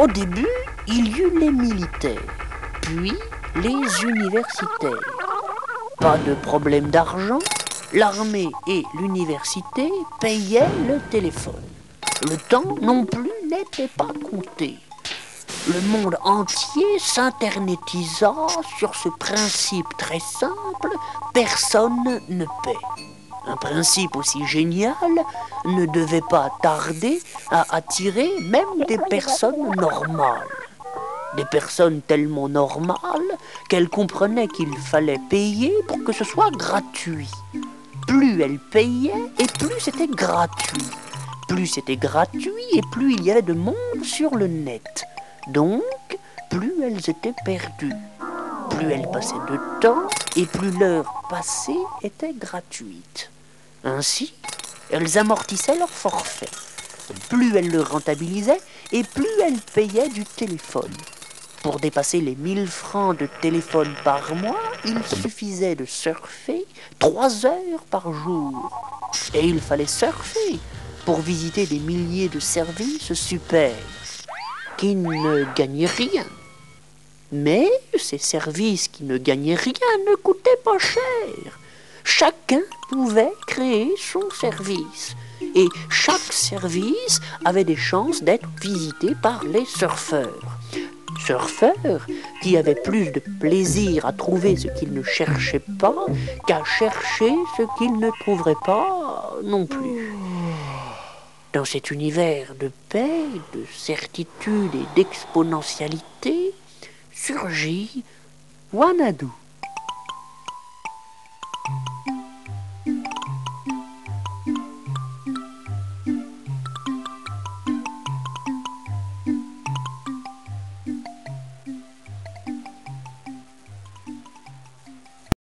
Au début, il y eut les militaires, puis les universitaires. Pas de problème d'argent, l'armée et l'université payaient le téléphone. Le temps non plus n'était pas compté. Le monde entier s'internetisa sur ce principe très simple, personne ne paie. Un principe aussi génial ne devait pas tarder à attirer même des personnes normales. Des personnes tellement normales qu'elles comprenaient qu'il fallait payer pour que ce soit gratuit. Plus elles payaient et plus c'était gratuit. Plus c'était gratuit et plus il y avait de monde sur le net. Donc, plus elles étaient perdues. Plus elles passaient de temps et plus l'heure passée était gratuite. Ainsi, elles amortissaient leur forfait. Plus elles le rentabilisaient et plus elles payaient du téléphone. Pour dépasser les 1000 francs de téléphone par mois, il suffisait de surfer trois heures par jour. Et il fallait surfer pour visiter des milliers de services super qui ne gagnaient rien. Mais ces services qui ne gagnaient rien ne coûtaient pas cher. Chacun pouvait créer son service. Et chaque service avait des chances d'être visité par les surfeurs. Surfeurs qui avaient plus de plaisir à trouver ce qu'ils ne cherchaient pas qu'à chercher ce qu'ils ne trouveraient pas non plus. Dans cet univers de paix, de certitude et d'exponentialité, surgit Wanadu.